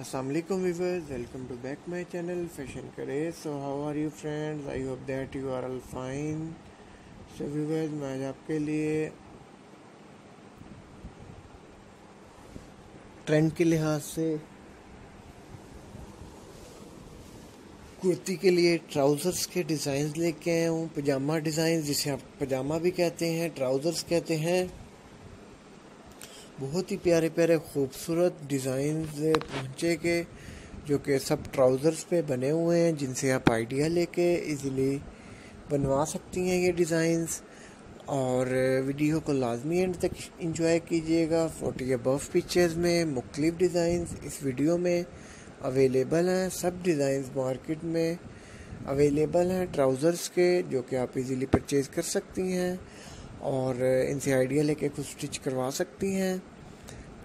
Aslam viewers welcome to back my channel fashion करे so how are you friends I hope that you are all fine so viewers मैं आज आपके लिए trend के लिहाज से, कुर्ती के लिए ट्राउजर्स के डिज़ाइन लेके आया हूँ पजामा डिज़ाइन जिसे आप पजामा भी कहते हैं ट्राउजर्स कहते हैं। बहुत ही प्यारे प्यारे खूबसूरत डिज़ाइन पहुँचे के, जो कि सब ट्राउज़र्स पे बने हुए हैं, जिनसे आप आइडिया लेके इजीली बनवा सकती हैं ये डिज़ाइंस और वीडियो को लाजमी एंड तक इंजॉय कीजिएगा। फोर्टी अबव पिक्चर्स में मुख्तलिफ़ डिज़ाइंस इस वीडियो में अवेलेबल हैं। सब डिज़ाइंस मार्केट में अवेलेबल हैं ट्राउज़र्स के, जो कि आप इजीली परचेज़ कर सकती हैं। और इनसे आइडिया लेके कुछ स्टिच करवा सकती हैं।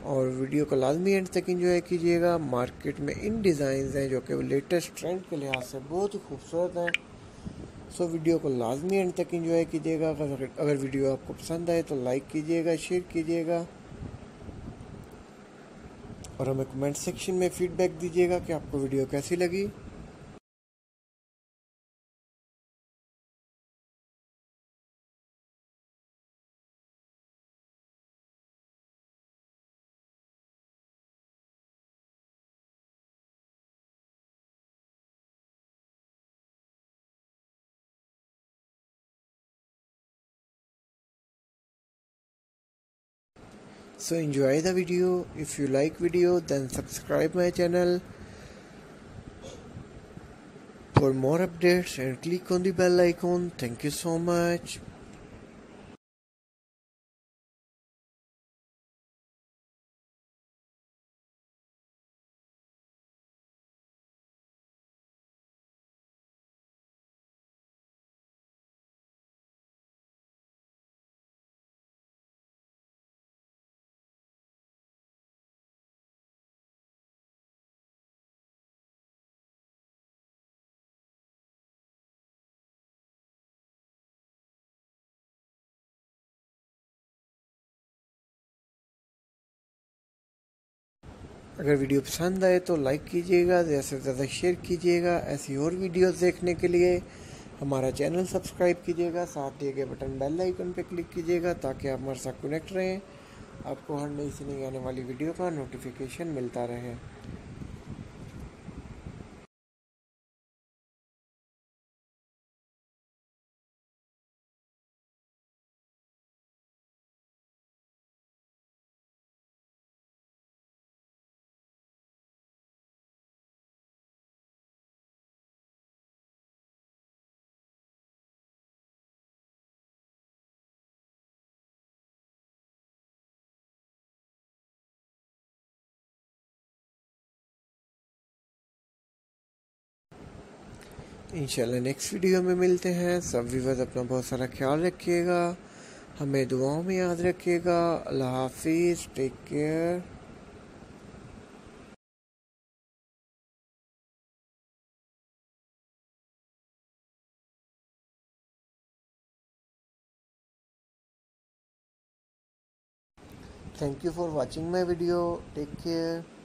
और वीडियो को लाजमी एंड तक इंजॉय कीजिएगा। मार्केट में इन डिज़ाइन हैं जो कि लेटेस्ट ट्रेंड के लिहाज से बहुत ही खूबसूरत हैं। सो वीडियो को लाजमी एंड तक इंजॉय कीजिएगा। अगर अगर वीडियो आपको पसंद आए तो लाइक कीजिएगा शेयर कीजिएगा। और हमें कमेंट सेक्शन में फीडबैक दीजिएगा कि आपको वीडियो कैसी लगी। So enjoy the video. If you like video then subscribe my channel. For more updates and click on the bell icon. Thank you so much अगर वीडियो पसंद आए तो लाइक कीजिएगा, ज़्यादा से ज़्यादा शेयर कीजिएगा, ऐसी और वीडियोस देखने के लिए हमारा चैनल सब्सक्राइब कीजिएगा, साथ दिए गए बटन बेल आइकन पर क्लिक कीजिएगा ताकि आप हमारे साथ कनेक्ट रहें। आपको हर नई सी नई आने वाली वीडियो का नोटिफिकेशन मिलता रहे। इंशाल्लाह नेक्स्ट वीडियो में मिलते हैं। सब व्यूवर्स अपना बहुत सारा ख्याल रखिएगा। हमें दुआओं में याद रखिएगा। अल्लाह हाफिज़। Take care thank you for watching my video. Take care